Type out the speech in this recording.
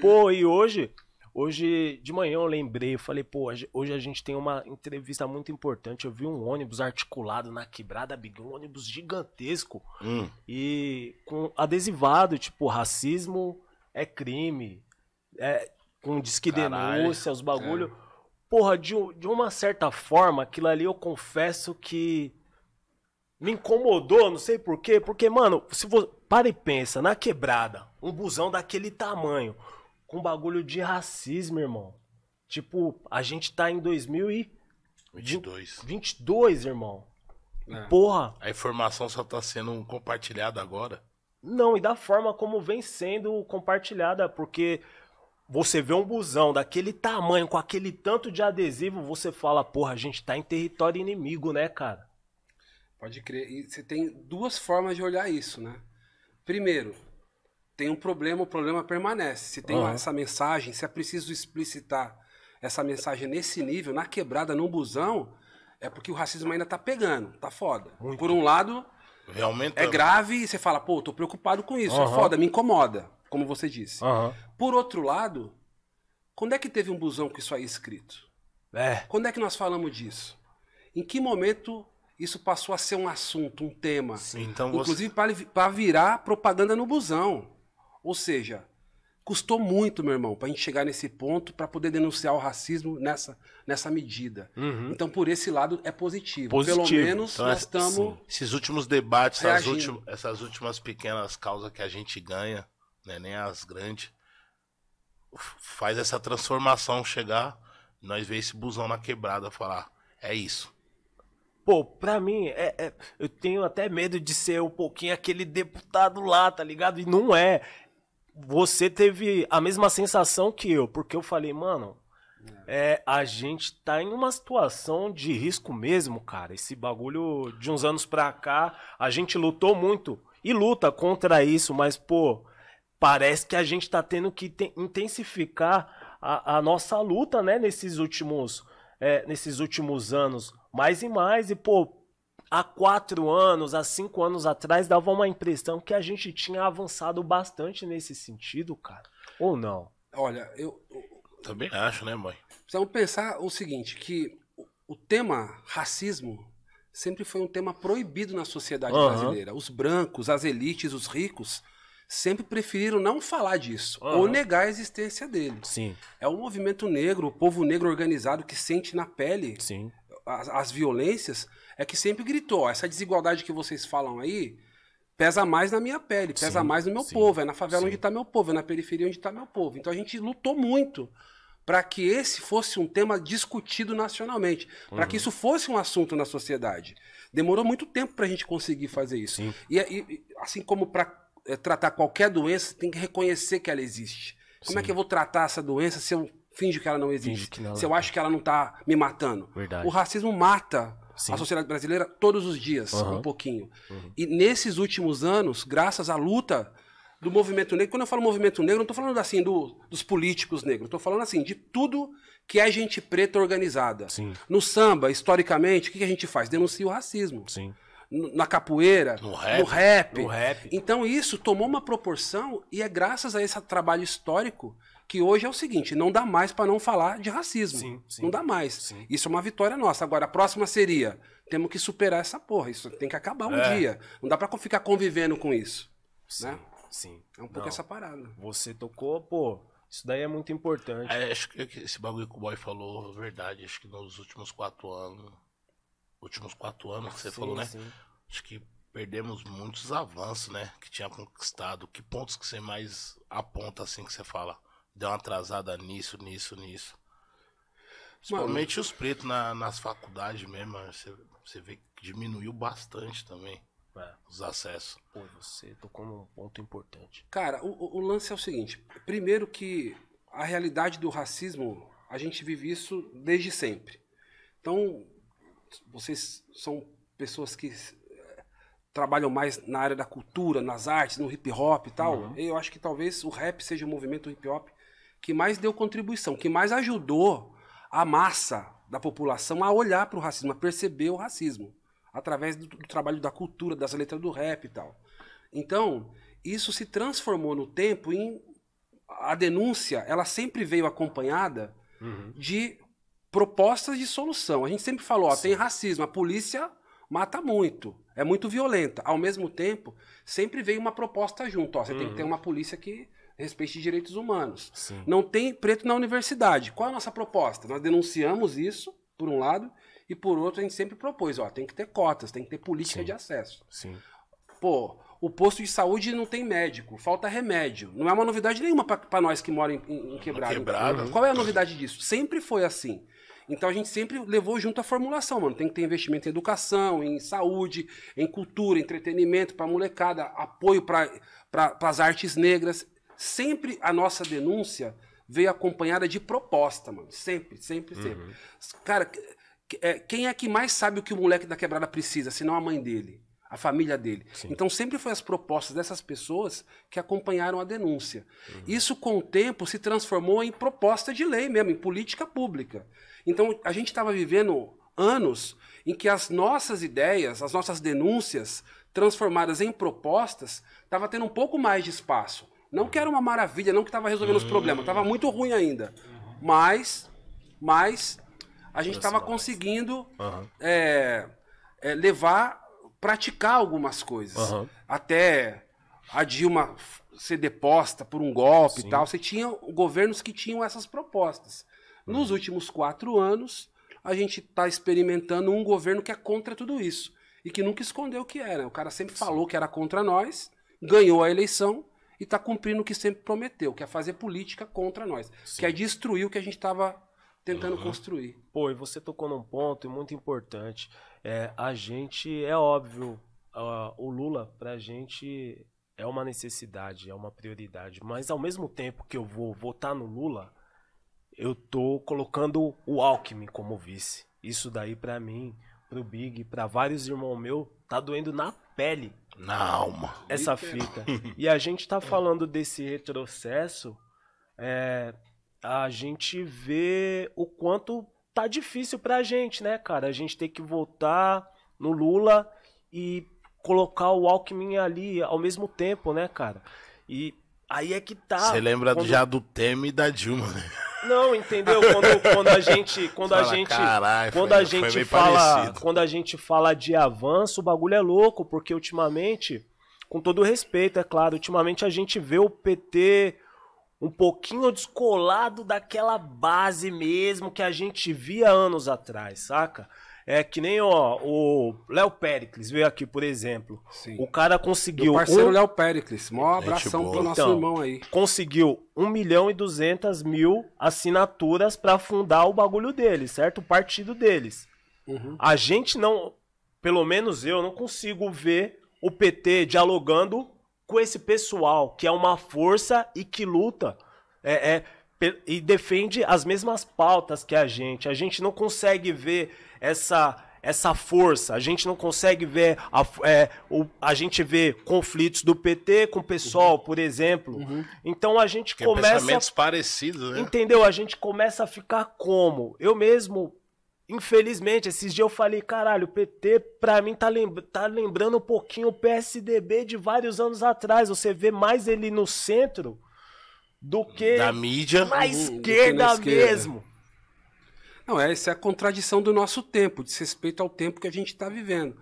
Pô, e hoje, hoje de manhã eu lembrei, eu falei, pô, hoje a gente tem uma entrevista muito importante. Eu vi um ônibus articulado na quebrada, Big, um ônibus gigantesco. Hum. E com adesivado, tipo, racismo é crime. É, com disque Caralho. denúncia, os bagulho. Porra, de, de uma certa forma, aquilo ali eu confesso que me incomodou, não sei porquê. Porque, mano, se você. Para e pensa, na quebrada, um busão daquele tamanho, com bagulho de racismo, irmão. Tipo, a gente tá em 2022, 22. irmão. É. Porra, A informação só tá sendo compartilhada agora. Não, e da forma como vem sendo compartilhada, porque você vê um busão daquele tamanho, com aquele tanto de adesivo, você fala, porra, a gente tá em território inimigo, né, cara? Pode crer. E você tem duas formas de olhar isso, né? Primeiro, tem um problema, o problema permanece. Se tem Aham. essa mensagem, se é preciso explicitar essa mensagem nesse nível, na quebrada, num busão, é porque o racismo ainda tá pegando, tá foda. Muito. Por um lado, Realmente. é grave e você fala, pô, tô preocupado com isso, é Aham. foda, me incomoda, como você disse. Aham. Por outro lado, quando é que teve um busão com isso aí escrito? É. Quando é que nós falamos disso? Em que momento isso passou a ser um assunto, um tema? Então você. Inclusive para virar propaganda no busão. Ou seja, custou muito, meu irmão, para a gente chegar nesse ponto para poder denunciar o racismo nessa, nessa medida. Uhum. Então, por esse lado, é positivo. Positivo. Pelo menos Então, nós estamos. sim. Esses últimos debates, essas últimas, essas últimas pequenas causas que a gente ganha, né, nem as grandes, faz essa transformação chegar, nós ver esse busão na quebrada falar, é isso. Pô, pra mim, é, é- eu tenho até medo de ser um pouquinho aquele deputado lá, tá ligado? E não é. Você teve a mesma sensação que eu, porque eu falei, mano, é, a gente tá em uma situação de risco mesmo, cara. Esse bagulho de uns anos pra cá, a gente lutou muito e luta contra isso, mas, pô, parece que a gente tá tendo que te- intensificar a, a nossa luta, né, nesses últimos, é, nesses últimos anos, mais e mais. E, pô, há quatro anos, há cinco anos atrás, dava uma impressão que a gente tinha avançado bastante nesse sentido, cara. Ou não? Olha, eu, Também acho, né, mãe? precisamos pensar o seguinte, que o- tema racismo sempre foi um tema proibido na sociedade Aham. brasileira. Os brancos, as elites, os ricos sempre preferiram não falar disso Aham. ou negar a existência dele. Sim, É o movimento negro, o povo negro organizado que sente na pele sim. As, as violências, é que sempre gritou, ó, essa desigualdade que vocês falam aí pesa mais na minha pele, pesa Sim, mais no meu sim, povo, é na favela sim. onde está meu povo, é na periferia onde está meu povo. Então a gente lutou muito para que esse fosse um tema discutido nacionalmente, para Uhum. que isso fosse um assunto na sociedade. Demorou muito tempo para a gente conseguir fazer isso. E, e- assim como para tratar qualquer doença, tem que reconhecer que ela existe. Como é que eu vou tratar essa doença se eu finjo que ela não existe? Finge que não- se eu acho que ela não está me matando? Verdade. O racismo mata Sim. a sociedade brasileira todos os dias, Aham. um pouquinho. Uhum. E nesses últimos anos, graças à luta do movimento negro, quando eu falo movimento negro, não estou falando assim do- dos políticos negros, estou falando assim de tudo que é gente preta organizada. Sim. No samba, historicamente, o que que a gente faz? Denuncia o racismo. Sim. Na capoeira, No rap. no rap. No rap. Então isso tomou uma proporção e é graças a esse trabalho histórico que hoje é o seguinte, não dá mais para não falar de racismo. Sim, sim. Não dá mais. Sim. Isso é uma vitória nossa. Agora a próxima seria, temos que superar essa porra, isso tem que acabar um É. dia. Não dá para ficar convivendo com isso. Sim. Né? Sim. É um pouco Não, essa parada. Você tocou, pô, isso daí é muito importante. É, acho que esse bagulho que o boy falou é verdade. Acho que nos últimos quatro anos. Últimos quatro anos que você Sim, falou, né? sim. Acho que perdemos muitos avanços, né? Que tinha conquistado. Que pontos que você mais aponta assim que você fala? Deu uma atrasada nisso, nisso, nisso. Principalmente os pretos na- nas faculdades mesmo. Você, você vê que diminuiu bastante também É. os acessos. Pô, você tocou num ponto importante. Cara, o, o- lance é o seguinte: primeiro que a realidade do racismo, a gente vive isso desde sempre. Então, vocês são pessoas que eh, trabalham mais na área da cultura, nas artes, no hip hop e tal. Eu acho que talvez o rap seja o movimento hip hop que mais deu contribuição, que mais ajudou a massa da população a olhar para o racismo, a perceber o racismo, através do, do trabalho da cultura, das letras do rap e tal. Então, isso se transformou no tempo em a denúncia, ela sempre veio acompanhada de propostas de solução. A gente sempre falou, ó, tem racismo, a polícia mata muito, é muito violenta. Ao mesmo tempo, sempre veio uma proposta junto, ó, você tem que ter uma polícia que respeite direitos humanos. Sim. Não tem preto na universidade. Qual a nossa proposta? Nós denunciamos isso, por um lado, e por outro a gente sempre propôs, ó, tem que ter cotas, tem que ter política Sim. de acesso. Sim. Pô, o posto de saúde não tem médico, falta remédio. Não é uma novidade nenhuma para nós que moram em, em, em quebrada. Quebrada. Qual é a novidade disso? Sempre foi assim. Então a gente sempre levou junto a formulação, mano. Tem que ter investimento em educação, em saúde, em cultura, entretenimento para molecada, apoio para pra, as artes negras. Sempre a nossa denúncia veio acompanhada de proposta, mano. Sempre, sempre, sempre. Cara, que- é, quem é que mais sabe o que o moleque da quebrada precisa, senão a mãe dele? A família dele. Então sempre foi as propostas dessas pessoas que acompanharam a denúncia. Isso, com o tempo, se transformou em proposta de lei mesmo, em política pública. Então a gente estava vivendo anos em que as nossas ideias, as nossas denúncias, transformadas em propostas, estava tendo um pouco mais de espaço. Não que era uma maravilha, não que estava resolvendo os problemas, estava muito ruim ainda. Mas, mas a gente estava conseguindo Aham. é, é, levar, praticar algumas coisas. Aham. Até a Dilma ser deposta por um golpe e tal, você tinha governos que tinham essas propostas. Nos últimos quatro anos, a gente está experimentando um governo que é contra tudo isso. E que nunca escondeu o que era. O cara sempre falou que era contra nós, ganhou a eleição e está cumprindo o que sempre prometeu, que é fazer política contra nós. Que é destruir o que a gente estava tentando construir. Pô, e você tocou num ponto muito importante. É, a gente, é óbvio, ah, o Lula, pra gente, é uma necessidade, é uma prioridade. Mas ao mesmo tempo que eu vou votar no Lula, eu tô colocando o Alckmin como vice. Isso daí, pra mim, pro Big, pra vários irmãos meus, tá doendo na pele Na alma. essa fita. E a gente tá falando desse retrocesso, é, a gente vê o quanto tá difícil pra gente, né, cara? A gente tem que voltar no Lula e colocar o Alckmin ali ao mesmo tempo, né, cara? E aí é que tá. Você lembra quando- já do Temer e da Dilma, né? Não, entendeu? Quando, quando a gente, quando a Fala, gente, "Caralho, quando foi- a gente fala, parecido." quando a gente fala de avanço, o bagulho é louco, porque ultimamente, com todo respeito, é claro, ultimamente a gente vê o PT um pouquinho descolado daquela base mesmo que a gente via anos atrás, saca? É que nem ó, o Léo Pericles veio aqui, por exemplo. Sim. O cara conseguiu parceiro um- Léo Pericles. Mó Gente abração pro nosso Então, irmão aí. conseguiu 1 milhão e 200 mil assinaturas pra fundar o bagulho deles, certo? O partido deles. Uhum. A gente não, pelo menos eu, não consigo ver o PT dialogando com esse pessoal, que é uma força e que luta é, é, e defende as mesmas pautas que a gente. A gente não consegue ver essa essa força, a gente não consegue ver a, é, o, a gente vê conflitos do PT com o PSOL, por exemplo. Então a gente Que começa pensamentos parecidos, né? Entendeu? A gente começa a ficar como? Eu mesmo, infelizmente, esses dias eu falei, caralho, o PT pra mim tá, lembra tá lembrando um pouquinho o PSDB de vários anos atrás. Você vê mais ele no centro do que Da mídia. na esquerda, na esquerda. mesmo. Não, essa é a contradição do nosso tempo, diz respeito ao tempo que a gente está vivendo.